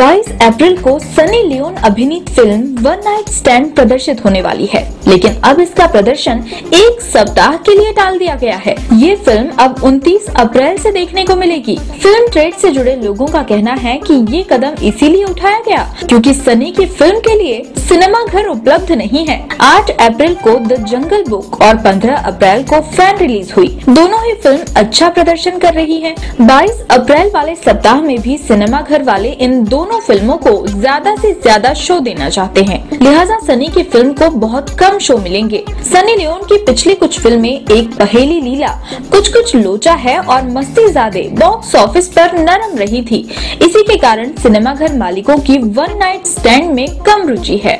अप्रैल को Sunny Leone अभिनीत फ़िल्म वन नाइट स्टैंड प्रदर्शित होने वाली है। लेकिन अब इसका प्रदर्शन एक सप्ताह के लिए टाल दिया गया है। ये फ़िल्म अब 29 अप्रैल से देखने को मिलेगी। फ़िल्म ट्रेड से जुड़े लोगों का कहना है कि ये कदम इसीलिए उठाया गया क्योंकि सनी की फ़िल्म के लिए सिनेमा घर उपलब्ध नहीं है। 8 अप्रैल को द जंगल बुक और 15 अप्रैल को फ़ैन रिलीज़ हुई। दोनों ही फ़िल्म अच्छा प्रदर्शन कर रही है। 22 अप्रैल वाले सप्ताह में भी सिनेमा घर वाले इन दोनों फ़िल्मों को ज़्यादा से ज़्यादा शो देना चाहते हैं। लिहाजा सनी की फ़िल्म को बहुत कम शो मिलेंगे। सनी लियोन की पिछली कुछ फ़िल्में, एक पहेली लीला कुछ कुछ लोचा है और मस्ती ज़्यादा बॉक्स ऑफ़िस पर नरम रही थी। इसी के कारण सिनेमाघर मालिकों की वन नाइट स्टैंड में कम रुचि है।